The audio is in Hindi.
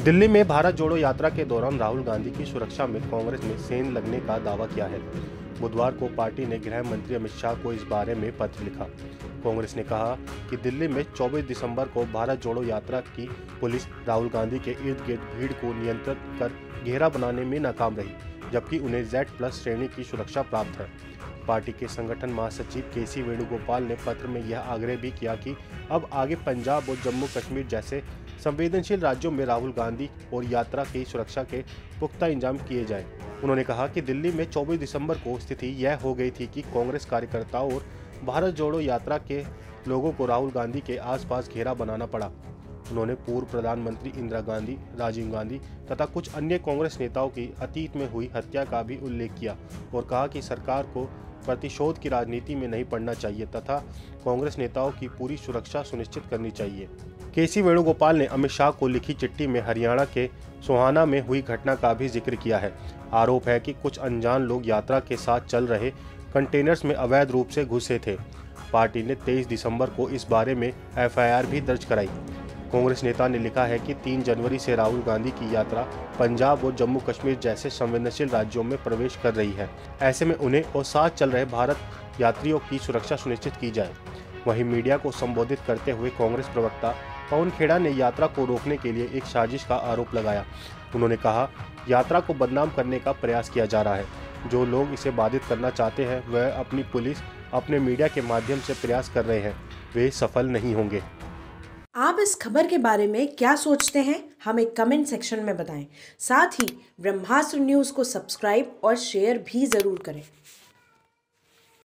दिल्ली में भारत जोड़ो यात्रा के दौरान राहुल गांधी की सुरक्षा में कांग्रेस ने सेन लगने का दावा किया है। बुधवार को पार्टी ने गृह मंत्री अमित शाह को इस बारे में पत्र लिखा। कांग्रेस ने कहा कि दिल्ली में 24 दिसंबर को भारत जोड़ो यात्रा की पुलिस राहुल गांधी के इर्द गिर्द भीड़ को नियंत्रित कर घेरा बनाने में नाकाम रही, जबकि उन्हें जेड प्लस श्रेणी की सुरक्षा प्राप्त है। पार्टी के संगठन महासचिव के सी वेणुगोपाल ने पत्र में यह आग्रह भी किया कि अब आगे पंजाब और जम्मू कश्मीर जैसे संवेदनशील राज्यों में राहुल गांधी और यात्रा की सुरक्षा के पुख्ता इंजाम किए जाएँ। उन्होंने कहा कि दिल्ली में 24 दिसंबर को स्थिति यह हो गई थी कि कांग्रेस कार्यकर्ताओं और भारत जोड़ो यात्रा के लोगों को राहुल गांधी के आसपास घेरा बनाना पड़ा उन्होंने पूर्व प्रधानमंत्री इंदिरा गांधी, राजीव गांधी तथा कुछ अन्य कांग्रेस नेताओं की अतीत में हुई हत्या का भी उल्लेख किया और कहा कि सरकार को प्रतिशोध की राजनीति में नहीं पड़ना चाहिए तथा कांग्रेस नेताओं की पूरी सुरक्षा सुनिश्चित करनी चाहिए के सी वेणुगोपाल ने अमित शाह को लिखी चिट्ठी में हरियाणा के सोहाना में हुई घटना का भी ज़िक्र किया है। आरोप है कि कुछ अनजान लोग यात्रा के साथ चल रहे कंटेनर्स में अवैध रूप से घुसे थे। पार्टी ने 23 दिसंबर को इस बारे में एफआईआर भी दर्ज कराई। कांग्रेस नेता ने लिखा है कि 3 जनवरी से राहुल गांधी की यात्रा पंजाब और जम्मू कश्मीर जैसे संवेदनशील राज्यों में प्रवेश कर रही है। ऐसे में उन्हें और साथ चल रहे भारत यात्रियों की सुरक्षा सुनिश्चित की जाए। वहीं मीडिया को संबोधित करते हुए कांग्रेस प्रवक्ता पवन खेड़ा ने यात्रा को रोकने के लिए एक साजिश का आरोप लगाया। उन्होंने कहा, यात्रा को बदनाम करने का प्रयास किया जा रहा है। जो लोग इसे बाधित करना चाहते हैं, वह अपनी पुलिस, अपने मीडिया के माध्यम से प्रयास कर रहे हैं। वे सफल नहीं होंगे। आप इस खबर के बारे में क्या सोचते हैं? हमें कमेंट सेक्शन में बताएँ। साथ ही ब्रह्मास्त्र न्यूज़ को सब्सक्राइब और शेयर भी ज़रूर करें।